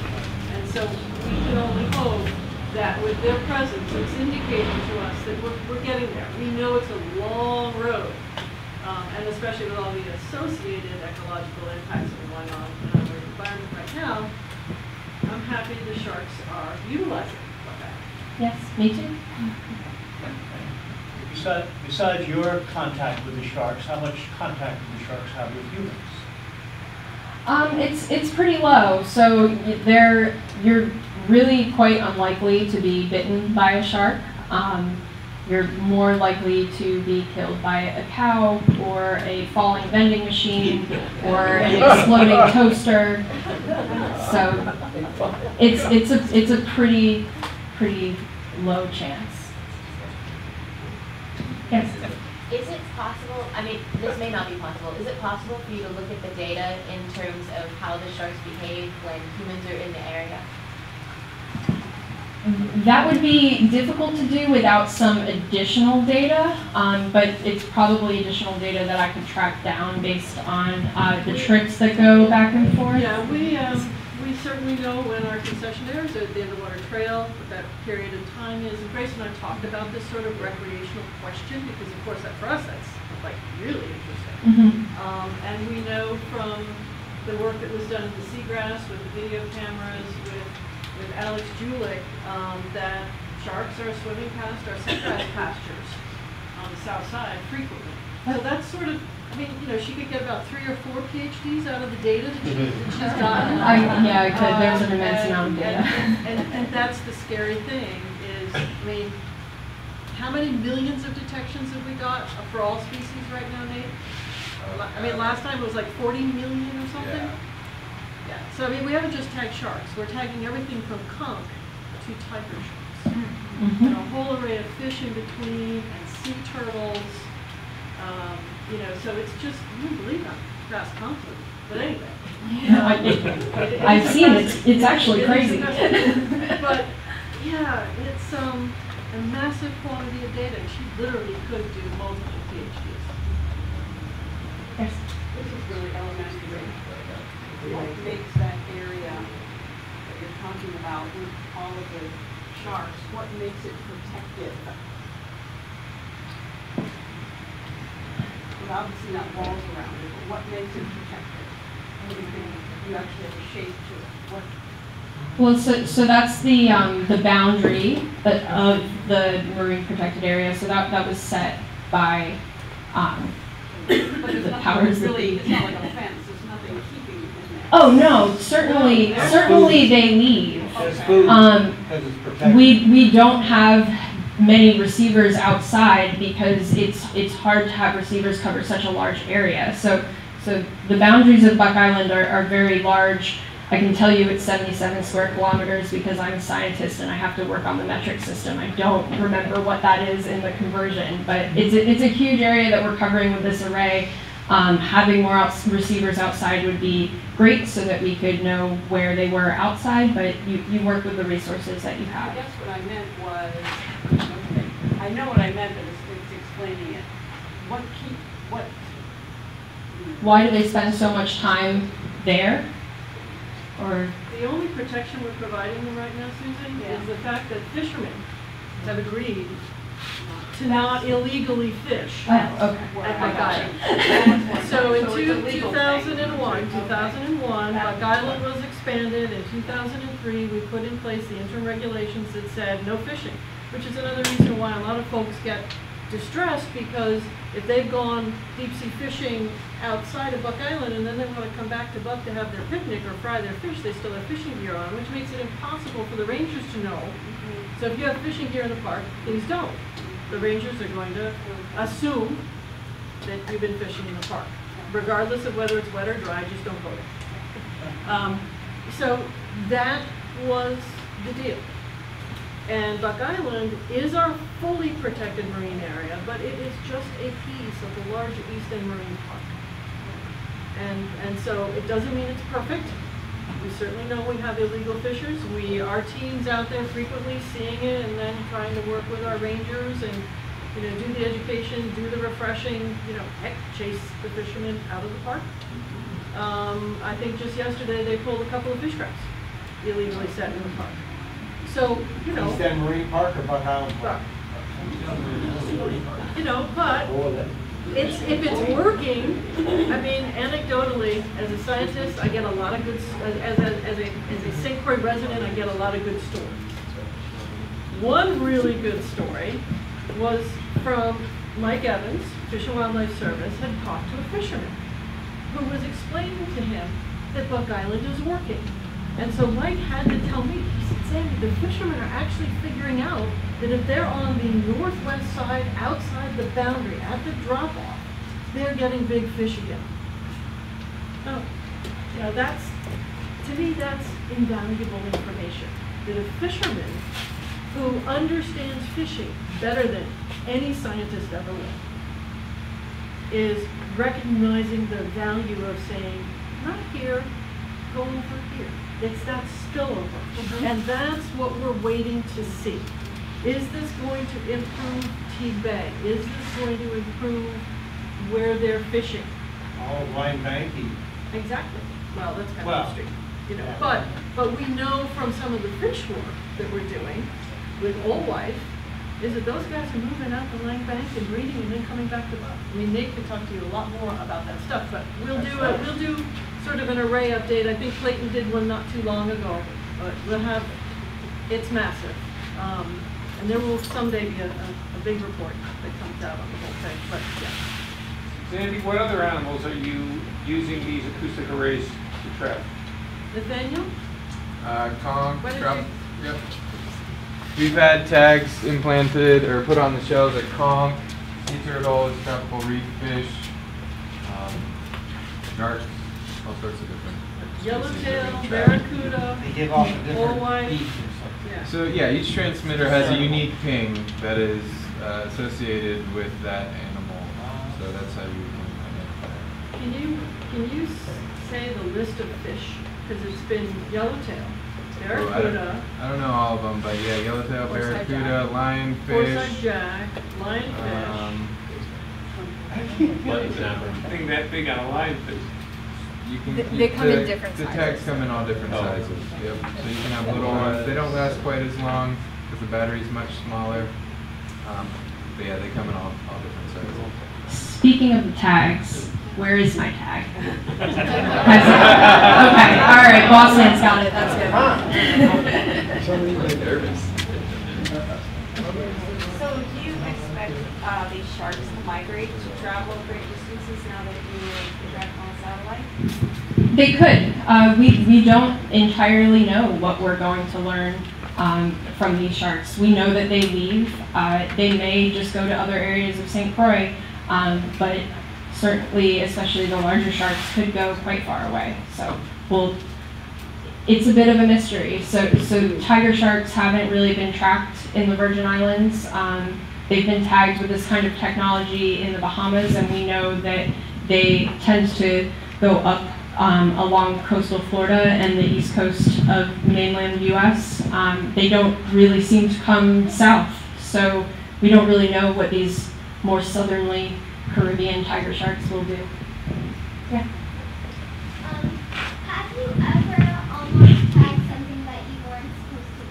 And so we can only hope that with their presence, it's indicating to us that we're, we're getting there. We know it's a long road, um, and especially with all the associated ecological impacts that are going on in our environment right now, I'm happy the sharks are utilizing Buckeye. Yes, me too. Besides, besides your contact with the sharks, how much contact do the sharks have with humans? Um, it's it's pretty low, so they're you're really quite unlikely to be bitten by a shark. Um, you're more likely to be killed by a cow or a falling vending machine or an exploding toaster. So it's it's a it's a pretty pretty low chance. Yes. Is it possible, I mean, this may not be possible, is it possible for you to look at the data in terms of how the sharks behave when humans are in the area? That would be difficult to do without some additional data, um, but it's probably additional data that I could track down based on uh, the trips that go back and forth. Yeah, we, um, we certainly know when our concessionaires are at the Underwater Trail, what that period of time is. And Grace and I talked about this sort of recreational question, because of course, that for us, that's like really interesting. Mhm. Um, and we know from the work that was done at the Seagrass with the video cameras, with, with Alex Julik, um, that sharks are swimming past our seagrass pastures on the south side frequently. So that's sort of, I mean, you know, she could get about three or four PhDs out of the data that, she, that she's gotten. I, yeah, I could. There's an Um, immense and- amount of data. And, and, and that's the scary thing is, I mean, how many millions of detections have we got for all species right now, Nate? I mean, last time it was like 40 million or something? Yeah. Yeah, so I mean, we haven't just tagged sharks, we're tagging everything from conch to tiger sharks. Mhm. And a whole array of fish in between and sea turtles. Um, you know, so it's just, you wouldn't believe how fast conch moves, but anyway. Yeah, I- It- it I've seen it. fascinating. It's actually It is crazy. fascinating. But, yeah, it's, um, a massive quantity of data, she literally could do multiple PhDs. Yes. This is really elementary. What makes that area that you're talking about with all of the sharks, what makes it protected? Obviously not walls around it, but what makes it protected? Anything, you actually have a shape to it, what, Well, so, so that's the, um, the boundary of the marine protected area, so that, that was set by, um, but The nothing powers that really, be. it's not like a fence, there's nothing keeping you in there. oh, no, certainly, No, certainly food. they leave. There's Um, because it's protected. We, we don't have many receivers outside because it's, it's hard to have receivers cover such a large area. So, so the boundaries of Buck Island are, are very large. I can tell you it's 77 square kilometers because I'm a scientist and I have to work on the metric system. I don't remember what that is in the conversion, but it's a, it's a huge area that we're covering with this array. Um, having more outs- receivers outside would be great so that we could know where they were outside, but you, you work with the resources that you I have. guess what I meant was, I know what I meant, but it's, it's explaining it. What keep, what? Why do they spend so much time there? Or, The only protection we're providing them right now, Susan, is the fact that fishermen have agreed to not illegally fish. oh, okay. at I Buck got Island. So in So two- it's a legal thing. 2001, 2001, Buck Island was expanded. In 2003, we put in place the interim regulations that said no fishing, which is another reason why a lot of folks get distressed because if they've gone deep sea fishing outside of Buck Island and then they want to come back to Buck to have their picnic or fry their fish, they still have fishing gear on, which makes it impossible for the rangers to know. So if you have fishing gear in the park, please don't. The rangers are going to assume that you've been fishing in the park, regardless of whether it's wet or dry, just don't go there. Um, so that was the deal. And Buck Island is our fully protected marine area, but it is just a piece of the larger East End Marine Park. And, and so it doesn't mean it's perfect. We certainly know we have illegal fishers. We, our team's out there frequently seeing it and then trying to work with our rangers and You know, do the education, do the refreshing, you know, heck, chase the fishermen out of the park. Um, I think just yesterday they pulled a couple of fish traps illegally set in the park. So, you know. East End Marine Park or Buck Island Park? You know, but it's, if it's working, I mean, anecdotally, as a scientist, I get a lot of good, as a, as a, as a St. Croix resident, I get a lot of good stories. One really good story was from Mike Evans, Fish and Wildlife Service, had talked to a fisherman who was explaining to him that Buck Island is working. And so Mike had to tell me, he Zandy, the fishermen are actually figuring out that if they're on the northwest side, outside the boundary, at the drop-off, they're getting big fish again. So, you know, that's, to me, that's invaluable information. That a fisherman who understands fishing better than any scientist ever will is recognizing the value of saying, not here, go over here. It's that spillover. Mm-hmm. And that's what we're waiting to see. Is this going to improve Teague Bay? Is this going to improve where they're fishing? All line banking. Exactly. Well, that's kind of Well, the street, you know. yeah. But, but we know from some of the fish work that we're doing with Old Wife, is that those guys are moving out the Lang Bank and breeding and then coming back to, us. I mean, Nate could talk to you a lot more about that stuff, but we'll That's do, it. right. we'll do sort of an array update. I think Clayton did one not too long ago, but we'll have, it's massive. Um, and there will someday be a, a, a big report that comes out on the whole thing, but yeah. Zandy, what other animals are you using these acoustic arrays to trap? Nathaniel? Uh, conch, What trout, yep. We've had tags implanted or put on the shells at conch, sea turtles, tropical reef fish, um, sharks, all sorts of different. Yellowtail, barracuda, They give off a different Wife. beat yeah. So yeah, each transmitter has a unique ping that is uh, associated with that animal. So that's how you can identify. it. Can you, can you say the list of fish? Because it's been yellowtail, Oh, I don't- barracuda, I don't know all of them, but yeah, yellowtail, Forsyth barracuda, jack. lionfish. horse-eye jack, lionfish. Um, I think that big on a lionfish. You can. They- they come in the- different The sizes. tags come in all different Oh. sizes, yep. So you can have little ones, they don't last quite as long because the battery's much smaller. Um, But yeah, they come in all, all different sizes. Speaking of the tags, where is my tag? Okay, all right, Boston's got it, that's good. Nervous. So do you expect uh, these sharks to migrate to travel great distances now that you project on satellite? They could. Uh, we, we don't entirely know what we're going to learn um, from these sharks. We know that they leave. Uh, they may just go to other areas of St. Croix, um, but certainly, especially the larger sharks, could go quite far away. So we'll, it's a bit of a mystery. So, so tiger sharks haven't really been tracked in the Virgin Islands. Um, they've been tagged with this kind of technology in the Bahamas, and we know that they tend to go up um, along coastal Florida and the east coast of mainland U.S. Um, they don't really seem to come south, so we don't really know what these more southerly Caribbean tiger sharks will do. Yeah. Um, have you ever almost tagged something that you weren't supposed to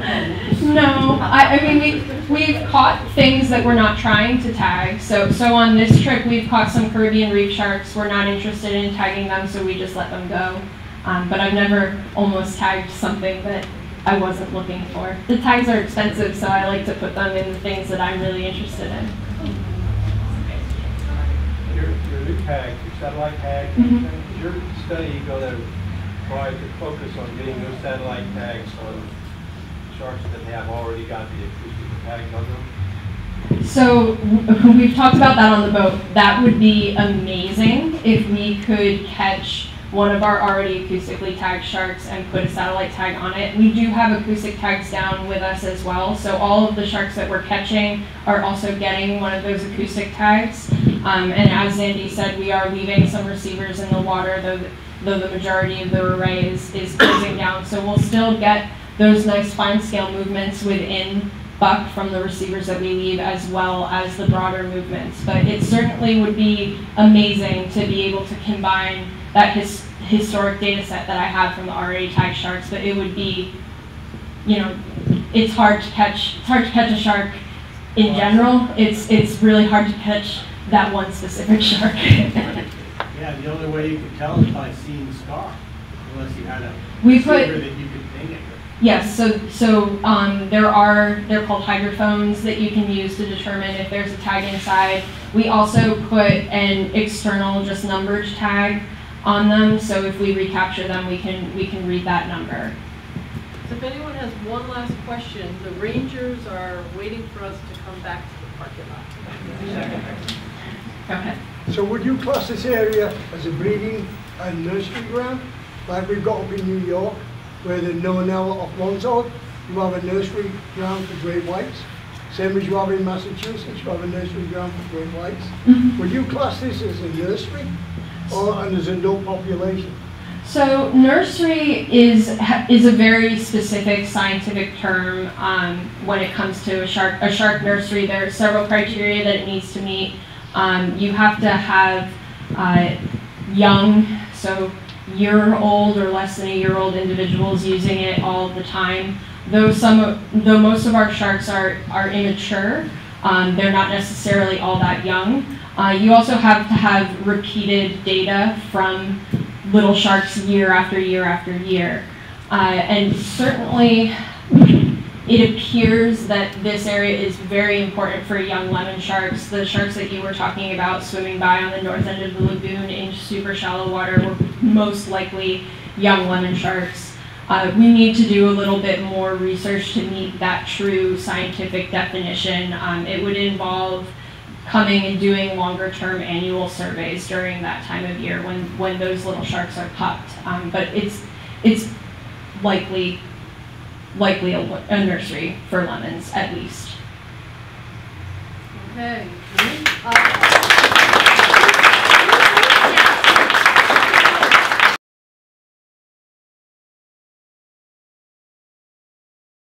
tag? No, I, I mean, we, we've caught things that we're not trying to tag. So, so on this trip, we've caught some Caribbean reef sharks. We're not interested in tagging them, so we just let them go. Um, but I've never almost tagged something that I wasn't looking for. The tags are expensive, so I like to put them in the things that I'm really interested in. Your, your new tag, your satellite tag, Mhm. your study going to try to focus on getting those satellite tags on sharks that have already got the acoustic tags on them? So we've talked about that on the boat. That would be amazing if we could catch one of our already acoustically tagged sharks and put a satellite tag on it. We do have acoustic tags down with us as well. So all of the sharks that we're catching are also getting one of those acoustic tags. Um, and as Zandy said, we are leaving some receivers in the water, though, though the majority of the array is, is closing down. So we'll still get those nice fine scale movements within buck from the receivers that we leave as well as the broader movements. But it certainly would be amazing to be able to combine that his, historic data set that I have from the already tagged sharks, but it would be, you know, it's hard to catch, it's hard to catch a shark in general. It's, it's really hard to catch that one specific shark. Yeah, the only way you could tell is by seeing the scar, unless you had a We put- that you could ping it with. Yes, so, so, um, there are, they're called hydrophones that you can use to determine if there's a tag inside. We also put an external, just numbered tag on them, so if we recapture them, we can, we can read that number. So if anyone has one last question, the rangers are waiting for us to come back to the parking lot. Go ahead. So would you class this area as a breeding and nursery ground? Like we've got up in New York, where the Noanella off Montauk, you have a nursery ground for great whites. Same as you have in Massachusetts, you have a nursery ground for great whites. Mhm. Would you class this as a nursery? Or, there's a no population? So nursery is is a very specific scientific term um, when it comes to a shark a shark nursery. There are several criteria that it needs to meet. Um, you have to have uh, young, so year old or less than a year old individuals using it all the time. Though some of, though most of our sharks are are immature, um, they're not necessarily all that young. Uh, you also have to have repeated data from little sharks year after year after year. Uh, and certainly, it appears that this area is very important for young lemon sharks. The sharks that you were talking about swimming by on the north end of the lagoon in super shallow water were most likely young lemon sharks. Uh, we need to do a little bit more research to meet that true scientific definition. Um, it would involve coming and doing longer term annual surveys during that time of year when, when those little sharks are pupped. Um, but it's, it's likely, likely a, a nursery for lemons at least. Okay. Uh,